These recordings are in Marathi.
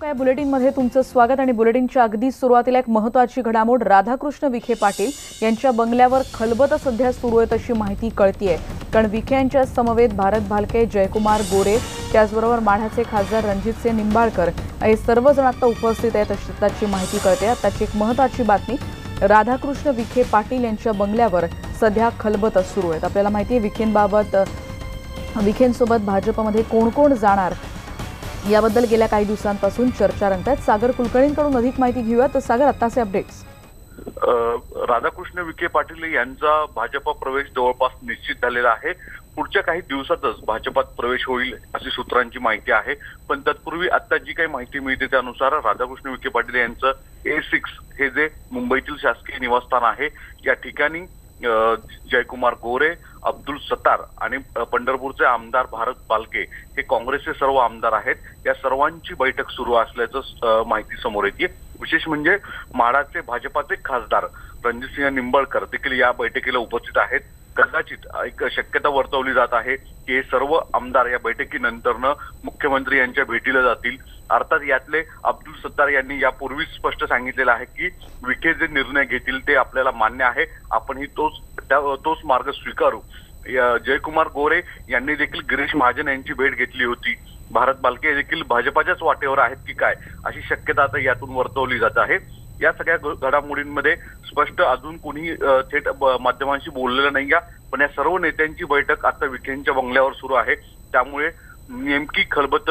काय बुलेटिनमध्ये तुमचं स्वागत आणि बुलेटिनच्या अगदी सुरुवातीला एक महत्वाची घडामोड राधाकृष्ण विखे पाटील यांच्या बंगल्यावर खलबत सध्या सुरू आहेत अशी माहिती कळतीये. कारण विखे यांच्या समवेत भारत भालके जयकुमार गोरे त्याचबरोबर माढ्याचे खासदार रणजितसिंह निंबाळकर हे सर्वजण आता उपस्थित आहेत अशी त्याची माहिती कळते. आताची एक महत्वाची बातमी राधाकृष्ण विखे पाटील यांच्या बंगल्यावर सध्या खलबत सुरू आहेत. आपल्याला माहिती आहे विखेंबाबत विखेंसोबत भाजपमध्ये कोण कोण जाणार याबद्दल गेल्या काही दिवसांपासून चर्चा रंगतात. सागर कुलकर्णींकडून अधिक माहिती घेऊया. तर सागर आताचे अपडेट्स राधाकृष्ण विखे पाटील यांचा भाजप प्रवेश जवळपास निश्चित झालेला आहे. पुढच्या काही दिवसातच भाजपात प्रवेश होईल अशी सूत्रांची माहिती आहे. पण तत्पूर्वी आता जी काही माहिती मिळते त्यानुसार राधाकृष्ण विखे पाटील यांचं ए सिक्स हे जे मुंबईतील शासकीय निवासस्थान आहे या ठिकाणी जयकुमार गोरे अब्दुल सत्तार आणि पंढरपूरचे आमदार भारत बालके हे काँग्रेसचे सर्व आमदार आहेत. या सर्वांची बैठक सुरू असल्याचं माहिती समोर येते. विशेष म्हणजे माडाचे भाजपाचे खासदार रणजितसिंह निंबाळकर देखील या बैठकीला उपस्थित आहेत. कदाचित एक शक्यता वर्तवली जात आहे की हे सर्व आमदार या बैठकीनंतरनं मुख्यमंत्री यांच्या भेटीला जातील. अर्थात यातले अब्दुल सत्तार यांनी यापूर्वीच स्पष्ट सांगितलेलं आहे की विखे जे घेतील ते आपल्याला मान्य आहे. आपणही तोच त्या- तोच मार्ग स्वीकारू. जयकुमार गोरे यांनी देखील गिरीश महाजन यांची भेट घेतली होती. भारत बालके देखील भाजपाच्याच वाटेवर आहेत की काय अशी शक्यता आता यातून वर्तवली जात आहे. या सगळ्या घडामोडींमध्ये स्पष्ट अजून कोणी थेट माध्यमांशी बोललेलं नाही पण या सर्व नेत्यांची बैठक आता विखेंच्या बंगल्यावर सुरू आहे. त्यामुळे नेमकी खलबत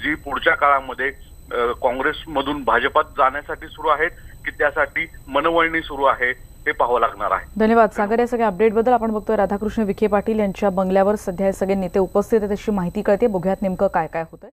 जी पुढच्या काळामध्ये काँग्रेसमधून भाजपात जाण्यासाठी सुरू आहेत की त्यासाठी मनवळणी सुरू आहे ते पाहावं लागणार आहे. धन्यवाद. सागर या सगळ्या अपडेटबद्दल आपण बघतोय. राधाकृष्ण विखे पाटील यांच्या बंगल्यावर सध्या हे सगळे नेते उपस्थित आहेत अशी माहिती कळते. बघूयात नेमकं काय काय होतंय.